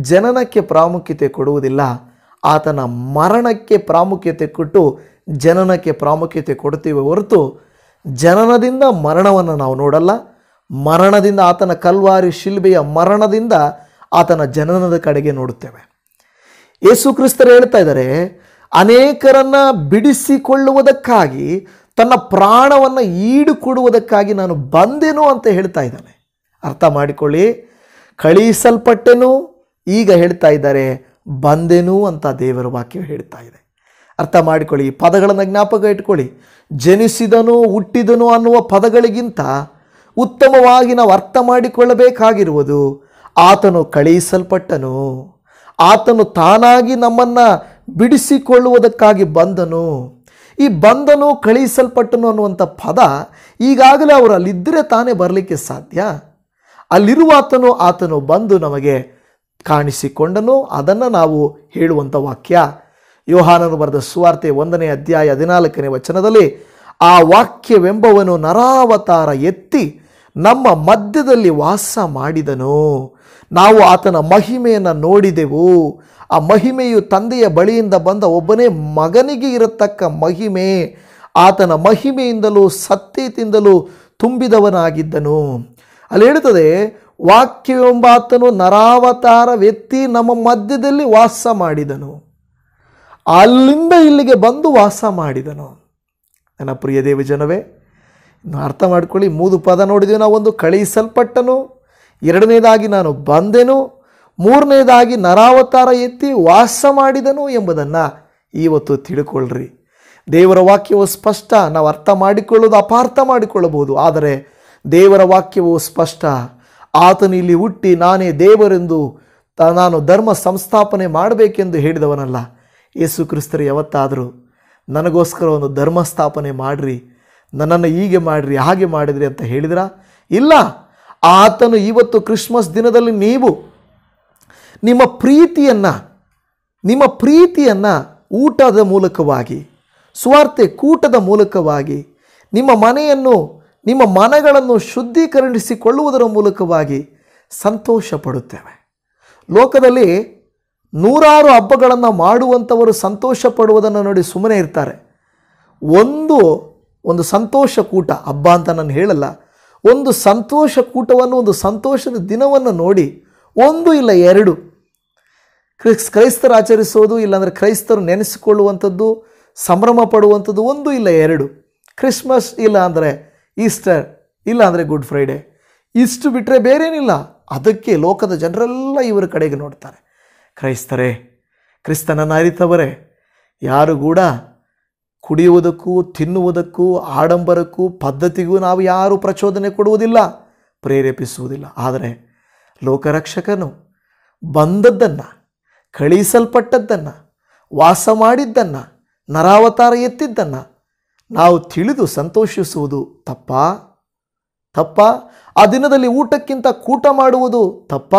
ಜನನಕ್ಕೆ ಪ್ರಾಮುಖ್ಯತೆ ಕೊಡುವುದಿಲ್ಲ, ಆತನ ಮರಣಕ್ಕೆ ಪ್ರಾಮುಖ್ಯತೆ ಕೊಟ್ಟು ಜನನಕ್ಕೆ ಪ್ರಾಮುಖ್ಯತೆ ಕೊಡ್ತೀವಿ ಹೊರತು ಜನನದಿಂದ ಮರಣವನ್ನು ನಾವು ನೋಡಲ್ಲ. ಮರಣದಿಂದ ಆತನ ಕಲ್ವಾರಿ ಶಿಲ್ಬೆಯ ಮರಣದಿಂದ ಆತನ ಜನನದ ಕಡೆಗೆ ನೋಡುತ್ತೇವೆ. ಯೇಸು ಕ್ರಿಸ್ತರು ಹೇಳ್ತಾ ಇದ್ದಾರೆ, ಅನೇಕರನ್ನು ಬಿಡಿಸಿಕೊಳ್ಳುವುದಕ್ಕಾಗಿ, ತನ್ನ ಪ್ರಾಣವನ್ನು ಈಡುಕೊಡುವುದಕ್ಕಾಗಿ ನಾನು ಬಂದೆನು ಅಂತ ಹೇಳ್ತಾ ಇದ್ದಾನೆ. ಅರ್ಥ ಮಾಡಿಕೊಳ್ಳಿ. ಕಳಿಸಲ್ಪಟ್ಟೆನು ಈಗ ಹೇಳ್ತಾ ಇದ್ದಾರೆ, ಬಂದೆನು ಅಂತ ದೇವರ ವಾಕ್ಯ ಹೇಳ್ತಾ ಇದೆ. ಅರ್ಥ ಮಾಡಿಕೊಳ್ಳಿ, ಪದಗಳನ್ನು ಜ್ಞಾಪಕ ಇಟ್ಕೊಳ್ಳಿ. ಜನಿಸಿದನು, ಹುಟ್ಟಿದನು ಅನ್ನುವ ಪದಗಳಿಗಿಂತ ಉತ್ತಮವಾಗಿ ನಾವು ಅರ್ಥ ಮಾಡಿಕೊಳ್ಳಬೇಕಾಗಿರುವುದು ಆತನು ಕಳುಹಿಸಲ್ಪಟ್ಟನು. ಆತನು ತಾನಾಗಿ ನಮ್ಮನ್ನು ಬಿಡಿಸಿಕೊಳ್ಳುವುದಕ್ಕಾಗಿ ಬಂದನು. ಈ ಬಂದನು ಕಳುಹಿಸಲ್ಪಟ್ಟನು ಅನ್ನುವಂಥ ಪದ ಈಗಾಗಲೇ ಅವರು ಅಲ್ಲಿದ್ದರೆ ತಾನೇ ಬರಲಿಕ್ಕೆ ಸಾಧ್ಯ. ಅಲ್ಲಿರುವ ಆತನು ಆತನು ಬಂದು ನಮಗೆ ಕಾಣಿಸಿಕೊಂಡನು. ಅದನ್ನು ನಾವು ಹೇಳುವಂಥ ವಾಕ್ಯ. ಯೋಹಾನನು ಬರೆದ ಸುವಾರ್ತೆ ಒಂದನೇ ಅಧ್ಯಾಯ ಹದಿನಾಲ್ಕನೇ ವಚನದಲ್ಲಿ, ಆ ವಾಕ್ಯವೆಂಬವನು ನರಾವತಾರ ಎತ್ತಿ ನಮ್ಮ ಮಧ್ಯದಲ್ಲಿ ವಾಸ ಮಾಡಿದನು. ನಾವು ಆತನ ಮಹಿಮೆಯನ್ನು ನೋಡಿದೆವು. ಆ ಮಹಿಮೆಯು ತಂದೆಯ ಬಳಿಯಿಂದ ಬಂದ ಒಬ್ಬನೇ ಮಗನಿಗೆ ಇರತಕ್ಕ ಮಹಿಮೆ. ಆತನ ಮಹಿಮೆಯಿಂದಲೂ ಸತ್ಯದಿಂದಲೂ ತುಂಬಿದವನಾಗಿದ್ದನು. ಅಲ್ಲಿ ಹೇಳುತ್ತದೆ, ವಾಕ್ಯವೆಂಬಾತನು ನರಾವತಾರವೆತ್ತಿ ನಮ್ಮ ಮಧ್ಯದಲ್ಲಿ ವಾಸ ಮಾಡಿದನು. ಅಲ್ಲಿಂದ ಇಲ್ಲಿಗೆ ಬಂದು ವಾಸ ಮಾಡಿದನು. ನನ್ನ ಪ್ರಿಯ ದೇವಿ ಜನವೇ, ಇನ್ನು ಅರ್ಥ ಮಾಡ್ಕೊಳ್ಳಿ, ಮೂದು ಪದ ನೋಡಿದ್ವಿ ನಾವು ಒಂದು ಕಳುಹಿಸಲ್ಪಟ್ಟನು. ಎರಡನೇದಾಗಿ ನಾನು ಬಂದೆನು, ಮೂರನೇದಾಗಿ ನರಾವತಾರ ಎತ್ತಿ ವಾಸ ಮಾಡಿದನು ಎಂಬುದನ್ನು ಇವತ್ತು ತಿಳ್ಕೊಳ್ಳ್ರಿ ದೇವರ ವಾಕ್ಯವು ಸ್ಪಷ್ಟ, ನಾವು ಅರ್ಥ ಮಾಡಿಕೊಳ್ಳೋದು ಅಪಾರ್ಥ ಮಾಡಿಕೊಳ್ಳಬಹುದು, ಆದರೆ ದೇವರ ವಾಕ್ಯವು ಸ್ಪಷ್ಟ. ಆತನು ಇಲ್ಲಿ ಹುಟ್ಟಿ ನಾನೇ ದೇವರೆಂದು ನಾನು ಧರ್ಮ ಸಂಸ್ಥಾಪನೆ ಮಾಡಬೇಕೆಂದು ಹೇಳಿದವನಲ್ಲ. ಯೇಸು ಕ್ರಿಸ್ತರು ಯಾವತ್ತಾದರೂ ನನಗೋಸ್ಕರ ಒಂದು ಧರ್ಮ ಸ್ಥಾಪನೆ ಮಾಡಿರಿ, ನನ್ನನ್ನು ಹೀಗೆ ಮಾಡಿರಿ, ಹಾಗೆ ಮಾಡಿದ್ರಿ ಅಂತ ಹೇಳಿದ್ರ? ಇಲ್ಲ. ಆತನು ಇವತ್ತು ಕ್ರಿಸ್ಮಸ್ ದಿನದಲ್ಲಿ ನೀವು ನಿಮ್ಮ ಪ್ರೀತಿಯನ್ನು ನಿಮ್ಮ ಪ್ರೀತಿಯನ್ನು ಊಟದ ಮೂಲಕವಾಗಿ ಸ್ವಾರ್ಥೆ ಕೂಟದ ಮೂಲಕವಾಗಿ, ನಿಮ್ಮ ಮನೆಯನ್ನು, ನಿಮ್ಮ ಮನಗಳನ್ನು ಶುದ್ಧೀಕರಣಿಸಿಕೊಳ್ಳುವುದರ ಮೂಲಕವಾಗಿ ಸಂತೋಷ ಪಡುತ್ತೇವೆ ಲೋಕದಲ್ಲಿ ನೂರಾರು ಹಬ್ಬಗಳನ್ನು ಮಾಡುವಂಥವರು ಸಂತೋಷ ಪಡುವುದನ್ನು ನೋಡಿ ಸುಮ್ಮನೆ ಇರ್ತಾರೆ. ಒಂದು ಒಂದು ಸಂತೋಷ ಕೂಟ, ಹಬ್ಬ ಅಂತ ನಾನು ಹೇಳಲ್ಲ, ಒಂದು ಸಂತೋಷ ಕೂಟವನ್ನು, ಒಂದು ಸಂತೋಷದ ದಿನವನ್ನು ನೋಡಿ, ಒಂದು ಇಲ್ಲ ಎರಡು, ಕ್ರಿಸ್, ಕ್ರೈಸ್ತರು ಆಚರಿಸೋದು, ಇಲ್ಲಾಂದರೆ ಕ್ರೈಸ್ತರು ನೆನೆಸಿಕೊಳ್ಳುವಂಥದ್ದು, ಸಂಭ್ರಮ ಪಡುವಂಥದ್ದು, ಒಂದು ಇಲ್ಲ ಎರಡು, ಕ್ರಿಸ್ಮಸ್ ಇಲ್ಲ ಅಂದರೆ ಈಸ್ಟರ್ ಇಲ್ಲ ಅಂದರೆ ಗುಡ್ ಫ್ರೈಡೆ, ಇಷ್ಟು ಬಿಟ್ಟರೆ ಬೇರೇನಿಲ್ಲ. ಅದಕ್ಕೆ ಲೋಕದ ಜನರೆಲ್ಲ ಇವರ ಕಡೆಗೆ ನೋಡ್ತಾರೆ. ಕ್ರೈಸ್ತರೇ ಕ್ರಿಸ್ತನನ್ನು ಅರಿತವರೇ ಯಾರು ಕೂಡ ಕುಡಿಯುವುದಕ್ಕೂ, ತಿನ್ನುವುದಕ್ಕೂ, ಆಡಂಬರಕ್ಕೂ, ಪದ್ಧತಿಗೂ ನಾವು ಯಾರೂ ಪ್ರಚೋದನೆ ಕೊಡುವುದಿಲ್ಲ, ಪ್ರೇರೇಪಿಸುವುದಿಲ್ಲ. ಆದರೆ ಲೋಕರಕ್ಷಕನು ಬಂದದ್ದನ್ನು ಕಳಿಸಲ್ಪಟ್ಟದ್ದನ್ನು ವಾಸ ಮಾಡಿದ್ದನ್ನು ನರಾವತಾರ ಎತ್ತಿದ್ದನ್ನು ನಾವು ತಿಳಿದು ಸಂತೋಷಿಸುವುದು ತಪ್ಪಾ? ತಪ್ಪ? ಆ ದಿನದಲ್ಲಿ ಊಟಕ್ಕಿಂತ ಕೂಟ ಮಾಡುವುದು ತಪ್ಪ?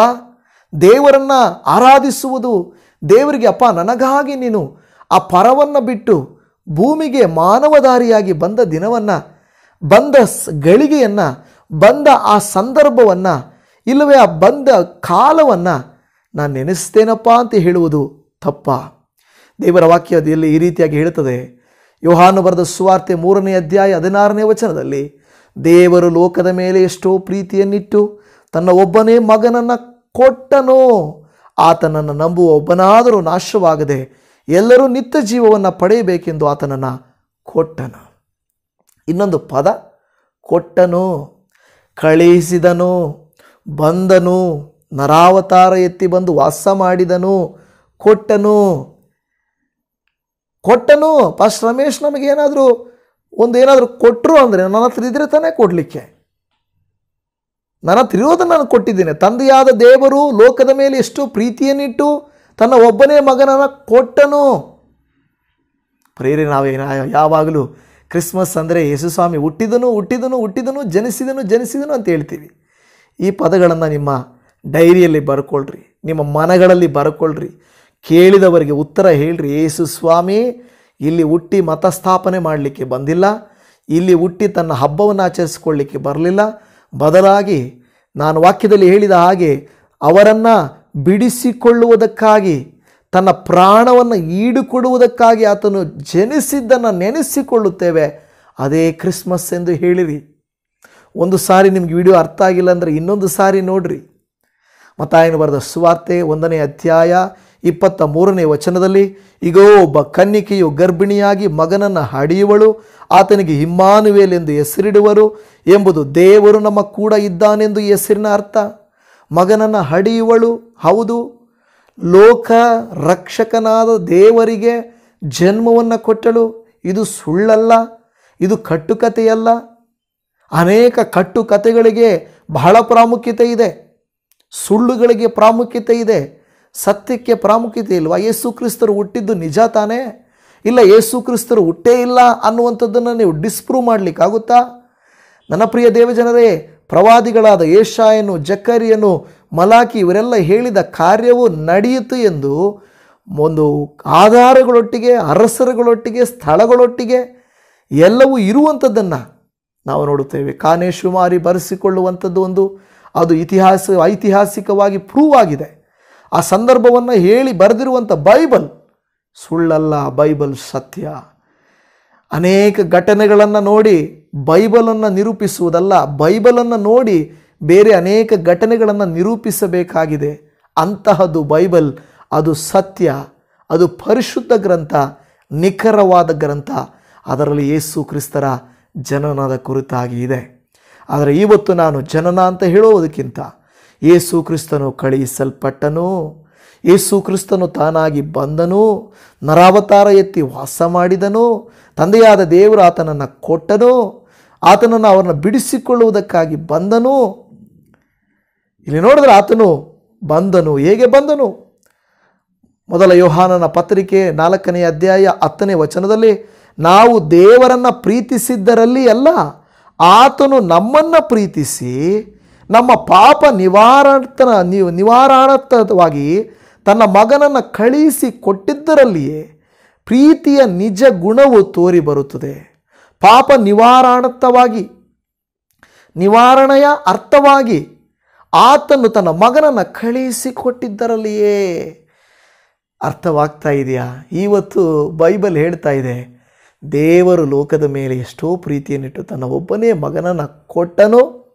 ದೇವರನ್ನು ಆರಾಧಿಸುವುದು. ದೇವರಿಗೆ, ಅಪ್ಪ, ನನಗಾಗಿ ನೀನು ಆ ಪರವನ್ನು ಬಿಟ್ಟು ಭೂಮಿಗೆ ಮಾನವದಾರಿಯಾಗಿ ಬಂದ ದಿನವನ್ನು, ಬಂದ ಗಳಿಗೆಯನ್ನು, ಬಂದ ಆ ಸಂದರ್ಭವನ್ನು, ಇಲ್ಲವೇ ಆ ಬಂದ ಕಾಲವನ್ನು ನಾನು ನೆನೆಸ್ತೇನಪ್ಪ ಅಂತ ಹೇಳುವುದು ತಪ್ಪ? ದೇವರ ವಾಕ್ಯದಲ್ಲಿ ಈ ರೀತಿಯಾಗಿ ಹೇಳುತ್ತದೆ. ಯೋಹಾನು ಬರೆದ ಸುವಾರ್ತೆ ಮೂರನೇ ಅಧ್ಯಾಯ ಹದಿನಾರನೇ ವಚನದಲ್ಲಿ, ದೇವರು ಲೋಕದ ಮೇಲೆ ಎಷ್ಟೋ ಪ್ರೀತಿಯನ್ನಿಟ್ಟು, ತನ್ನ ಒಬ್ಬನೇ ಮಗನನ್ನು ಕೊಟ್ಟನು? ಆತನನ್ನು ನಂಬುವ ಒಬ್ಬನಾದರೂ ನಾಶವಾಗದೆ ಎಲ್ಲರೂ ನಿತ್ಯ ಜೀವವನ್ನು ಪಡೆಯಬೇಕೆಂದು ಆತನನ್ನು ಕೊಟ್ಟನು. ಇನ್ನೊಂದು ಪದ, ಕೊಟ್ಟನು, ಕಳುಹಿಸಿದನು, ಬಂದನು, ನರಾವತಾರ ಎತ್ತಿ ಬಂದು ವಾಸ ಮಾಡಿದನು, ಕೊಟ್ಟನು. ಕೊಟ್ಟನು ಪಾಸ್ಟ್ ರಮೇಶ್ ನಮಗೇನಾದರೂ ಒಂದು ಏನಾದರೂ ಕೊಟ್ಟರು ಅಂದರೆ ನನ್ನ ಹತ್ರ ಇದ್ರೆ ತಾನೇ ಕೊಡಲಿಕ್ಕೆ? ನನ್ನ ಹತ್ರ ನಾನು ಕೊಟ್ಟಿದ್ದೇನೆ. ತಂದೆಯಾದ ದೇವರು ಲೋಕದ ಮೇಲೆ ಎಷ್ಟು ಪ್ರೀತಿಯನ್ನಿಟ್ಟು ತನ್ನ ಒಬ್ಬನೇ ಮಗನನ್ನು ಕೊಟ್ಟನು. ಪ್ರೇರೆ ನಾವೇನ ಯಾವಾಗಲೂ ಕ್ರಿಸ್ಮಸ್ ಅಂದರೆ ಯೇಸುಸ್ವಾಮಿ ಹುಟ್ಟಿದನು ಹುಟ್ಟಿದನು ಹುಟ್ಟಿದನು, ಜನಿಸಿದನು ಜನಿಸಿದನು ಅಂತ ಹೇಳ್ತೀವಿ. ಈ ಪದಗಳನ್ನು ನಿಮ್ಮ ಡೈರಿಯಲ್ಲಿ ಬರ್ಕೊಳ್ರಿ, ನಿಮ್ಮ ಮನಗಳಲ್ಲಿ ಬರ್ಕೊಳ್ರಿ, ಕೇಳಿದವರಿಗೆ ಉತ್ತರ ಹೇಳ್ರಿ. ಯೇಸು ಸ್ವಾಮಿ, ಇಲ್ಲಿ ಹುಟ್ಟಿ ಮತಸ್ಥಾಪನೆ ಮಾಡಲಿಕ್ಕೆ ಬಂದಿಲ್ಲ, ಇಲ್ಲಿ ಹುಟ್ಟಿ ತನ್ನ ಹಬ್ಬವನ್ನು ಆಚರಿಸ್ಕೊಳ್ಳಿಕ್ಕೆ ಬರಲಿಲ್ಲ ಬದಲಾಗಿ ನಾನು ವಾಕ್ಯದಲ್ಲಿ ಹೇಳಿದ ಹಾಗೆ ಅವರನ್ನು ಬಿಡಿಸಿಕೊಳ್ಳುವುದಕ್ಕಾಗಿ, ತನ್ನ ಪ್ರಾಣವನ್ನು ಈಡುಕೊಡುವುದಕ್ಕಾಗಿ ಆತನು ಜನಿಸಿದ್ದನ್ನು ನೆನೆಸಿಕೊಳ್ಳುತ್ತೇವೆ. ಅದೇ ಕ್ರಿಸ್ಮಸ್ ಎಂದು ಹೇಳಿರಿ. ಒಂದು ಸಾರಿ ನಿಮ್ಗೆ ವಿಡಿಯೋ ಅರ್ಥ ಆಗಿಲ್ಲ ಅಂದರೆ ಇನ್ನೊಂದು ಸಾರಿ ನೋಡ್ರಿ. ಮತ್ತಾಯನು ಬರೆದ ಸುವಾರ್ತೆ ಒಂದನೇ ಅಧ್ಯಾಯ ಇಪ್ಪತ್ತ ಮೂರನೇ ವಚನದಲ್ಲಿ ಈಗೋ ಒಬ್ಬ ಕನ್ನಿಕೆಯು ಗರ್ಭಿಣಿಯಾಗಿ ಮಗನನ್ನು ಹಡಿಯುವಳು, ಆತನಿಗೆ ಹಿಮ್ಮಾನುವೇಲ್ ಎಂದು ಹೆಸರಿಡುವರು ಎಂಬುದು ದೇವರು ನಮ್ಮ ಕೂಡ ಇದ್ದಾನೆಂದು ಹೆಸರಿನ ಅರ್ಥ. ಮಗನನ್ನು ಹಡಿಯುವಳು ಹೌದು, ಲೋಕ ರಕ್ಷಕನಾದ ದೇವರಿಗೆ ಜನ್ಮವನ್ನು ಕೊಟ್ಟಳು. ಇದು ಸುಳ್ಳಲ್ಲ, ಇದು ಕಟ್ಟುಕತೆಯಲ್ಲ ಅನೇಕ ಕಟ್ಟುಕತೆಗಳಿಗೆ ಬಹಳ ಪ್ರಾಮುಖ್ಯತೆ ಇದೆ, ಸುಳ್ಳುಗಳಿಗೆ ಪ್ರಾಮುಖ್ಯತೆ ಇದೆ. ಸತ್ಯಕ್ಕೆ ಪ್ರಾಮುಖ್ಯತೆ ಇಲ್ವಾ? ಯೇಸು ಕ್ರಿಸ್ತರು ಹುಟ್ಟಿದ್ದು ನಿಜ ತಾನೇ? ಇಲ್ಲ ಯೇಸು ಕ್ರಿಸ್ತರು ಹುಟ್ಟೇ ಇಲ್ಲ ಅನ್ನುವಂಥದ್ದನ್ನು ನೀವು ಡಿಸ್ಪ್ರೂವ್ ಮಾಡಲಿಕ್ಕಾಗುತ್ತಾ ನನ್ನ ಪ್ರಿಯ ದೇವಜನರೇ, ಪ್ರವಾದಿಗಳಾದ ಏಷಾಯನು ಜಕ್ಕರಿಯನು ಮಲಾಕಿ ಇವರೆಲ್ಲ ಹೇಳಿದ ಕಾರ್ಯವು ನಡೆಯಿತು ಎಂದು ಒಂದು ಆಧಾರಗಳೊಟ್ಟಿಗೆ, ಅರಸರುಗಳೊಟ್ಟಿಗೆ, ಸ್ಥಳಗಳೊಟ್ಟಿಗೆ ಎಲ್ಲವೂ ಇರುವಂಥದ್ದನ್ನು ನಾವು ನೋಡುತ್ತೇವೆ. ಕಾನೇಶುಮಾರಿ ಬರೆಸಿಕೊಳ್ಳುವಂಥದ್ದು ಒಂದು, ಅದು ಇತಿಹಾಸ, ಐತಿಹಾಸಿಕವಾಗಿ ಪ್ರೂವ್ ಆಗಿದೆ. ಆ ಸಂದರ್ಭವನ್ನು ಹೇಳಿ ಬರೆದಿರುವಂಥ ಬೈಬಲ್. ಸುಳ್ಳಲ್ಲ, ಬೈಬಲ್ ಸತ್ಯ. ಅನೇಕ ಘಟನೆಗಳನ್ನು ನೋಡಿ ಬೈಬಲನ್ನು ನಿರೂಪಿಸುವುದಲ್ಲ, ಬೈಬಲನ್ನು ನೋಡಿ ಬೇರೆ ಅನೇಕ ಘಟನೆಗಳನ್ನು ನಿರೂಪಿಸಬೇಕಾಗಿದೆ. ಅಂತಹದ್ದು ಬೈಬಲ್, ಅದು ಸತ್ಯ, ಅದು ಪರಿಶುದ್ಧ ಗ್ರಂಥ, ನಿಖರವಾದ ಗ್ರಂಥ. ಅದರಲ್ಲಿ ಯೇಸು ಕ್ರಿಸ್ತರ ಜನನದ ಕುರಿತಾಗಿ ಇದೆ. ಆದರೆ ಇವತ್ತು ನಾನು ಜನನ ಅಂತ ಹೇಳುವುದಕ್ಕಿಂತ ಯೇಸು ಕ್ರಿಸ್ತನು ಕಳುಹಿಸಲ್ಪಟ್ಟನು. ಯೇಸು ಕ್ರಿಸ್ತನು ತಾನಾಗಿ ಬಂದನು. ನರಾವತಾರ ಎತ್ತಿ ವಾಸ ಮಾಡಿದನು. ತಂದೆಯಾದ ದೇವರು ಆತನನ್ನು ಕೊಟ್ಟನು. ಆತನನ್ನು ಅವರನ್ನು ಬಿಡಿಸಿಕೊಳ್ಳುವುದಕ್ಕಾಗಿ ಬಂದನು. ಇಲ್ಲಿ ನೋಡಿದ್ರೆ ಆತನು ಬಂದನು. ಹೇಗೆ ಬಂದನು? ಮೊದಲ ಯೋಹಾನನ ಪತ್ರಿಕೆ ನಾಲ್ಕನೇ ಅಧ್ಯಾಯ ಹತ್ತನೇ ವಚನದಲ್ಲಿ, ನಾವು ದೇವರನ್ನು ಪ್ರೀತಿಸಿದ್ದರಲ್ಲಿ ಅಲ್ಲ, ಆತನು ನಮ್ಮನ್ನು ಪ್ರೀತಿಸಿ ನಮ್ಮ ಪಾಪ ನಿವಾರಣ ನೀವು ನಿವಾರಣಾರ್ಥವಾಗಿ ತನ್ನ ಮಗನನ್ನು ಕಳಿಸಿ ಕೊಟ್ಟಿದ್ದರಲ್ಲಿಯೇ ಪ್ರೀತಿಯ ನಿಜ ಗುಣವು ತೋರಿ ಬರುತ್ತದೆ. ಪಾಪ ನಿವಾರಣಾರ್ಥವಾಗಿ ನಿವಾರಣೆಯ ಅರ್ಥವಾಗಿ ಆತನು ತನ್ನ ಮಗನನ್ನು ಕಳಿಸಿಕೊಟ್ಟಿದ್ದರಲ್ಲಿಯೇ ಅರ್ಥವಾಗ್ತಾ ಇದೆಯಾ? ಇವತ್ತು ಬೈಬಲ್ ಹೇಳ್ತಾ ಇದೆ, ದೇವರು ಲೋಕದ ಮೇಲೆ ಎಷ್ಟೋ ಪ್ರೀತಿಯನ್ನಿಟ್ಟು ತನ್ನ ಒಬ್ಬನೇ ಮಗನನ್ನು ಕೊಟ್ಟನು.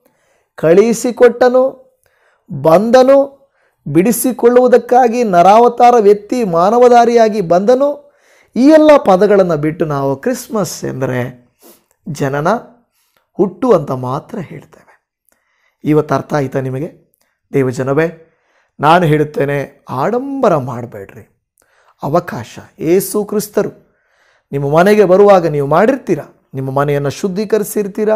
ಕಳುಹಿಸಿಕೊಟ್ಟನು, ಬಂದನು, ಬಿಡಿಸಿಕೊಳ್ಳುವುದಕ್ಕಾಗಿ ನರಾವತಾರ ವ್ಯಕ್ತಿ ಮಾನವದಾರಿಯಾಗಿ ಬಂದನು. ಈ ಎಲ್ಲ ಪದಗಳನ್ನು ಬಿಟ್ಟು ನಾವು ಕ್ರಿಸ್ಮಸ್ ಎಂದರೆ ಜನನ, ಹುಟ್ಟು ಅಂತ ಮಾತ್ರ ಹೇಳ್ತೇವೆ. ಇವತ್ತು ಅರ್ಥ ಆಯಿತಾ ನಿಮಗೆ? ದೇವಜನವೇ, ನಾನು ಹೇಳುತ್ತೇನೆ, ಆಡಂಬರ ಮಾಡಬೇಡ್ರಿ. ಅವಕಾಶ, ಏಸು ಕ್ರಿಸ್ತರು. ನಿಮ್ಮ ಮನೆಗೆ ಬರುವಾಗ ನೀವು ಮಾಡಿರ್ತೀರ? ನಿಮ್ಮ ಮನೆಯನ್ನು ಶುದ್ಧೀಕರಿಸಿರ್ತೀರ?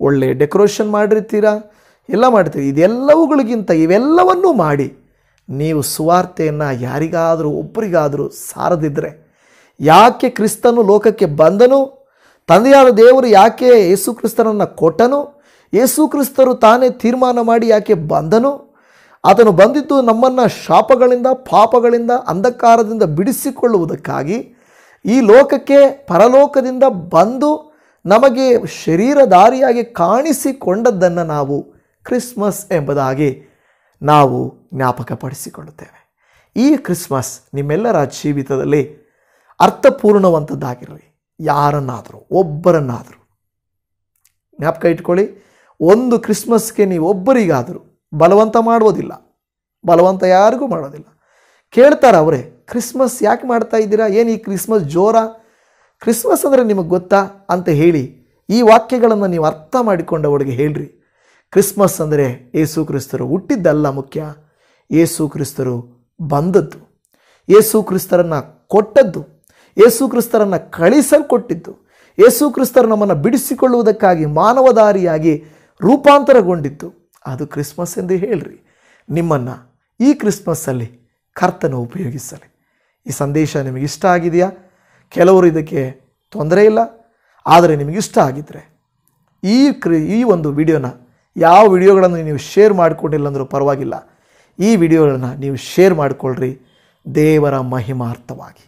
ಒಳ್ಳೆ ಡೆಕೋರೇಷನ್ ಮಾಡಿರ್ತೀರಾ? ಎಲ್ಲ ಮಾಡ್ತೀರಿ. ಇದೆಲ್ಲವುಗಳಿಗಿಂತ ಇವೆಲ್ಲವನ್ನೂ ಮಾಡಿ ನೀವು ಸುವಾರ್ತೆಯನ್ನು ಯಾರಿಗಾದರೂ ಒಬ್ಬರಿಗಾದರೂ ಸಾರದಿದ್ದರೆ ಯಾಕೆ ಕ್ರಿಸ್ತನು ಲೋಕಕ್ಕೆ ಬಂದನು? ತಂದೆಯಾದ ದೇವರು ಯಾಕೆ ಯೇಸು ಕ್ರಿಸ್ತನನ್ನು ಕೊಟ್ಟನು? ಯೇಸು ಕ್ರಿಸ್ತರು ತಾನೇ ತೀರ್ಮಾನ ಮಾಡಿ ಯಾಕೆ ಬಂದನು? ಆತನು ಬಂದಿದ್ದು ನಮ್ಮನ್ನು ಶಾಪಗಳಿಂದ, ಪಾಪಗಳಿಂದ, ಅಂಧಕಾರದಿಂದ ಬಿಡಿಸಿಕೊಳ್ಳುವುದಕ್ಕಾಗಿ ಈ ಲೋಕಕ್ಕೆ, ಪರಲೋಕದಿಂದ ಬಂದು ನಮಗೆ ಶರೀರಧಾರಿಯಾಗಿ ಕಾಣಿಸಿಕೊಂಡದ್ದನ್ನು ನಾವು ಕ್ರಿಸ್ಮಸ್ ಎಂಬುದಾಗಿ ನಾವು ಜ್ಞಾಪಕಪಡಿಸಿಕೊಳ್ಳುತ್ತೇವೆ. ಈ ಕ್ರಿಸ್ಮಸ್ ನಿಮ್ಮೆಲ್ಲರ ಜೀವಿತದಲ್ಲಿ ಅರ್ಥಪೂರ್ಣವಂಥದ್ದಾಗಿರಲಿ ಯಾರನ್ನಾದರೂ, ಒಬ್ಬರನ್ನಾದರೂ. ಜ್ಞಾಪಕ ಇಟ್ಕೊಳ್ಳಿ, ಒಂದು ಕ್ರಿಸ್ಮಸ್ಗೆ ನೀವು ಒಬ್ಬರಿಗಾದರೂ ಬಲವಂತ ಮಾಡುವುದಿಲ್ಲ. ಬಲವಂತ ಯಾರಿಗೂ ಮಾಡೋದಿಲ್ಲ ಕೇಳ್ತಾರೆ ಅವರೇ ಕ್ರಿಸ್ಮಸ್ ಯಾಕೆ ಮಾಡ್ತಾ ಇದ್ದೀರಾ? ಏನು ಈ ಕ್ರಿಸ್ಮಸ್ ಜೋರ? ಕ್ರಿಸ್ಮಸ್ ಅಂದರೆ ನಿಮಗೆ ಗೊತ್ತಾ ಅಂತ ಹೇಳಿ ಈ ವಾಕ್ಯಗಳನ್ನು ನೀವು ಅರ್ಥ ಮಾಡಿಕೊಂಡವಳಿಗೆ ಹೇಳ್ರಿ. ಕ್ರಿಸ್ಮಸ್ ಅಂದರೆ ಯೇಸು ಕ್ರಿಸ್ತರು ಹುಟ್ಟಿದ್ದಲ್ಲ ಮುಖ್ಯ. ಯೇಸು ಕ್ರಿಸ್ತರು ಬಂದದ್ದು. ಯೇಸು ಕ್ರಿಸ್ತರನ್ನು ಕೊಟ್ಟದ್ದು. ಯೇಸು ಕ್ರಿಸ್ತರನ್ನು ಕಳಿಸಲ್ಕೊಟ್ಟಿದ್ದು. ಯೇಸು ಕ್ರಿಸ್ತರು ನಮ್ಮನ್ನು ಬಿಡಿಸಿಕೊಳ್ಳುವುದಕ್ಕಾಗಿ ಮಾನವದಾರಿಯಾಗಿ ರೂಪಾಂತರಗೊಂಡಿದ್ದು. ಅದು ಕ್ರಿಸ್ಮಸ್ ಎಂದು ಹೇಳ್ರಿ. ನಿಮ್ಮನ್ನು ಈ ಕ್ರಿಸ್ಮಸ್ಸಲ್ಲಿ ಕರ್ತನ ಉಪಯೋಗಿಸಲಿ. ಈ ಸಂದೇಶ ನಿಮಗೆ ಇಷ್ಟ ಆಗಿದೆಯಾ? ಕೆಲವರು ಇದಕ್ಕೆ ತೊಂದರೆ ಇಲ್ಲ, ಆದರೆ ನಿಮಗಿಷ್ಟ ಆಗಿದ್ದರೆ ಈ ಕ್ರಿ, ಈ ಒಂದು ವಿಡಿಯೋನ ಯಾವ ವಿಡಿಯೋಗಳನ್ನು ನೀವು ಶೇರ್ ಮಾಡಿಕೊಂಡಿಲ್ಲ ಅಂದರೂ ಪರವಾಗಿಲ್ಲ. ಈ ವಿಡಿಯೋಗಳನ್ನು ನೀವು ಶೇರ್ ಮಾಡಿಕೊಳ್ಳ್ರಿ ದೇವರ ಮಹಿಮಾರ್ಥವಾಗಿ.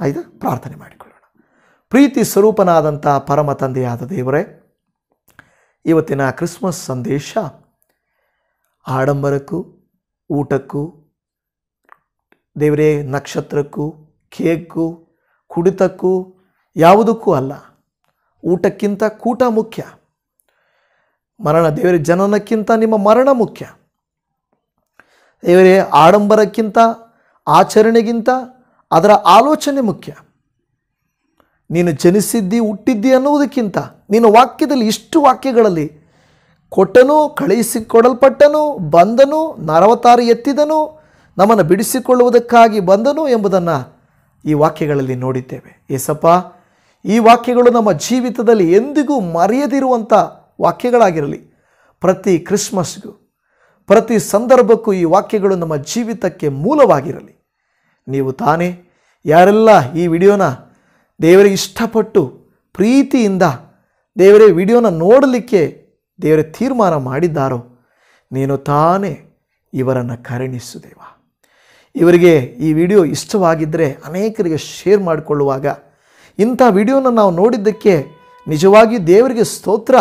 ಆಯಿತಾ? ಪ್ರಾರ್ಥನೆ ಮಾಡಿಕೊಳ್ಳೋಣ. ಪ್ರೀತಿ ಸ್ವರೂಪನಾದಂಥ ಪರಮ ತಂದೆಯಾದ ದೇವರೇ, ಇವತ್ತಿನ ಕ್ರಿಸ್ಮಸ್ ಸಂದೇಶ ಆಡಂಬರಕ್ಕೂ, ಊಟಕ್ಕೂ, ದೇವರೇ ನಕ್ಷತ್ರಕ್ಕೂ ಕೇಕ್ಗೂ ಕುಡಿತಕ್ಕೂ ಯಾವುದಕ್ಕೂ ಅಲ್ಲ. ಊಟಕ್ಕಿಂತ ಕೂಟ ಮುಖ್ಯ. ಮರಣ, ದೇವರ ಜನನಕ್ಕಿಂತ ನಿಮ್ಮ ಮರಣ ಮುಖ್ಯ. ದೇವರೇ, ಆಡಂಬರಕ್ಕಿಂತ, ಆಚರಣೆಗಿಂತ ಅದರ ಆಲೋಚನೆ ಮುಖ್ಯ. ನೀನು ಜನಿಸಿದ್ದಿ, ಹುಟ್ಟಿದ್ದಿ ಅನ್ನುವುದಕ್ಕಿಂತ, ನೀನು ವಾಕ್ಯದಲ್ಲಿ ಇಷ್ಟು ವಾಕ್ಯಗಳಲ್ಲಿ ಕೊಟ್ಟನು, ಕಳುಹಿಸಿಕೊಡಲ್ಪಟ್ಟನು, ಬಂದನು, ನರವತಾರ ಎತ್ತಿದನು, ನಮ್ಮನ್ನು ಬಿಡಿಸಿಕೊಳ್ಳುವುದಕ್ಕಾಗಿ ಬಂದನು ಎಂಬುದನ್ನು ಈ ವಾಕ್ಯಗಳಲ್ಲಿ ನೋಡಿದ್ದೇವೆ. ಏಸಪ್ಪ, ಈ ವಾಕ್ಯಗಳು ನಮ್ಮ ಜೀವಿತದಲ್ಲಿ ಎಂದಿಗೂ ಮರೆಯದಿರುವಂಥ ವಾಕ್ಯಗಳಾಗಿರಲಿ. ಪ್ರತಿ ಕ್ರಿಸ್ಮಸ್ಗೂ, ಪ್ರತಿ ಸಂದರ್ಭಕ್ಕೂ ಈ ವಾಕ್ಯಗಳು ನಮ್ಮ ಜೀವಿತಕ್ಕೆ ಮೂಲವಾಗಿರಲಿ. ನೀವು ತಾನೇ ಯಾರೆಲ್ಲ ಈ ವಿಡಿಯೋನ ದೇವರಿಗೆ ಇಷ್ಟಪಟ್ಟು ಪ್ರೀತಿಯಿಂದ ದೇವರೇ ವಿಡಿಯೋನ ನೋಡಲಿಕ್ಕೆ ದೇವರೇ ತೀರ್ಮಾನ ಮಾಡಿದ್ದಾರೋ, ನೀನು ತಾನೇ ಇವರನ್ನು ಕರುಣಿಸು ದೇವ. ಇವರಿಗೆ ಈ ವಿಡಿಯೋ ಇಷ್ಟವಾಗಿದ್ದರೆ ಅನೇಕರಿಗೆ ಶೇರ್ ಮಾಡಿಕೊಳ್ಳುವಾಗ. ಇಂಥ ವಿಡಿಯೋನ ನಾವು ನೋಡಿದ್ದಕ್ಕೆ ನಿಜವಾಗಿ ದೇವರಿಗೆ ಸ್ತೋತ್ರ.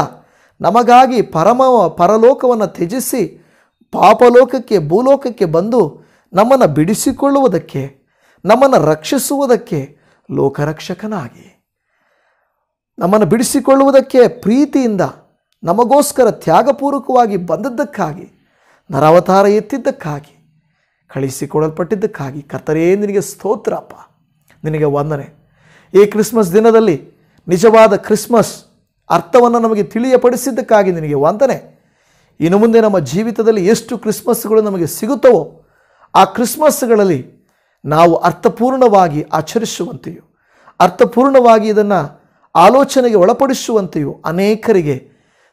ನಮಗಾಗಿ ಪರಮ, ಪರಲೋಕವನ್ನು ತ್ಯಜಿಸಿ, ಪಾಪಲೋಕಕ್ಕೆ, ಭೂಲೋಕಕ್ಕೆ ಬಂದು ನಮ್ಮನ್ನು ಬಿಡಿಸಿಕೊಳ್ಳುವುದಕ್ಕೆ, ನಮ್ಮನ್ನು ರಕ್ಷಿಸುವುದಕ್ಕೆ ಲೋಕರಕ್ಷಕನಾಗಿ. ನಮ್ಮನ್ನು ಬಿಡಿಸಿಕೊಳ್ಳುವುದಕ್ಕೆ ಪ್ರೀತಿಯಿಂದ, ನಮಗೋಸ್ಕರ ತ್ಯಾಗಪೂರ್ವಕವಾಗಿ ಬಂದದ್ದಕ್ಕಾಗಿ, ನರಾವತಾರ ಎತ್ತಿದ್ದಕ್ಕಾಗಿ ಕಳಿಸಿಕೊಡಲ್ಪಟ್ಟಿದ್ದಕ್ಕಾಗಿ ಕರ್ತರೇ, ನಿನಗೆ ಸ್ತೋತ್ರಪ್ಪ. ನಿನಗೆ ವಂದನೆ. ಈ ಕ್ರಿಸ್ಮಸ್ ದಿನದಲ್ಲಿ ನಿಜವಾದ ಕ್ರಿಸ್ಮಸ್ ಅರ್ಥವನ್ನು ನಮಗೆ ತಿಳಿಯಪಡಿಸಿದ್ದಕ್ಕಾಗಿ ನಿನಗೆ ವಂದನೆ. ಇನ್ನು ಮುಂದೆ ನಮ್ಮ ಜೀವಿತದಲ್ಲಿ ಎಷ್ಟು ಕ್ರಿಸ್ಮಸ್ಗಳು ನಮಗೆ ಸಿಗುತ್ತವೋ, ಆ ಕ್ರಿಸ್ಮಸ್ಗಳಲ್ಲಿ ನಾವು ಅರ್ಥಪೂರ್ಣವಾಗಿ ಆಚರಿಸುವಂತೆಯೋ, ಅರ್ಥಪೂರ್ಣವಾಗಿ ಇದನ್ನು ಆಲೋಚನೆಗೆ ಒಳಪಡಿಸುವಂತೆಯೋ ಅನೇಕರಿಗೆ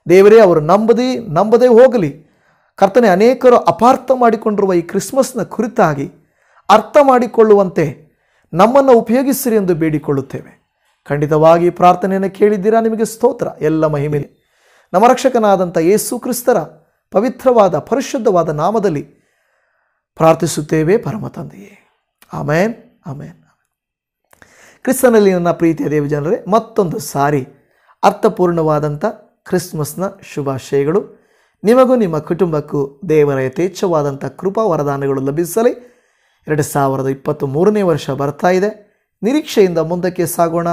ದೇವರೇ ಅವರು ನಂಬದೇ ನಂಬದೇ ಹೋಗಲಿ. ಕರ್ತನೆ ಅನೇಕರು ಅಪಾರ್ಥ ಮಾಡಿಕೊಂಡಿರುವ ಈ ಕ್ರಿಸ್ಮಸ್ನ ಕುರಿತಾಗಿ ಅರ್ಥ ಮಾಡಿಕೊಳ್ಳುವಂತೆ ನಮ್ಮನ್ನು ಉಪಯೋಗಿಸಿರಿ ಎಂದು ಬೇಡಿಕೊಳ್ಳುತ್ತೇವೆ. ಖಂಡಿತವಾಗಿ ಪ್ರಾರ್ಥನೆಯನ್ನು ಕೇಳಿದ್ದೀರಾ? ನಿಮಗೆ ಸ್ತೋತ್ರ. ಎಲ್ಲ ಮಹಿಮೆ ನಮ್ಮ ರಕ್ಷಕನಾದಂಥ ಯೇಸು ಕ್ರಿಸ್ತರ ಪವಿತ್ರವಾದ, ಪರಿಶುದ್ಧವಾದ ನಾಮದಲ್ಲಿ ಪ್ರಾರ್ಥಿಸುತ್ತೇವೆ ಪರಮ ತಂದೆಯೇ. ಆಮೇನ್. ಆಮೇನ್. ಕ್ರಿಸ್ತನಲ್ಲಿ ನನ್ನ ಪ್ರೀತಿಯ ದೇವ ಜನರೇ ಮತ್ತೊಂದು ಸಾರಿ ಅರ್ಥಪೂರ್ಣವಾದಂಥ ಕ್ರಿಸ್ಮಸ್ನ ಶುಭಾಶಯಗಳು. ನಿಮಗೂ ನಿಮ್ಮ ಕುಟುಂಬಕ್ಕೂ ದೇವರ ಯಥೇಚ್ಛವಾದಂಥ ಕೃಪಾ ವರದಾನಗಳು ಲಭಿಸಲಿ. ಎರಡು ಸಾವಿರದ ಇಪ್ಪತ್ತು ಮೂರನೇ ವರ್ಷ ಬರ್ತಾ ಇದೆ. ನಿರೀಕ್ಷೆಯಿಂದ ಮುಂದಕ್ಕೆ ಸಾಗೋಣ.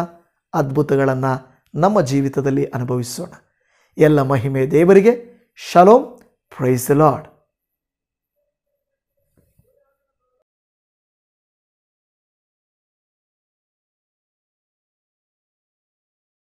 ಅದ್ಭುತಗಳನ್ನು ನಮ್ಮ ಜೀವಿತದಲ್ಲಿ ಅನುಭವಿಸೋಣ. ಎಲ್ಲ ಮಹಿಮೆ ದೇವರಿಗೆ. ಶಲೋಮ್. Price lord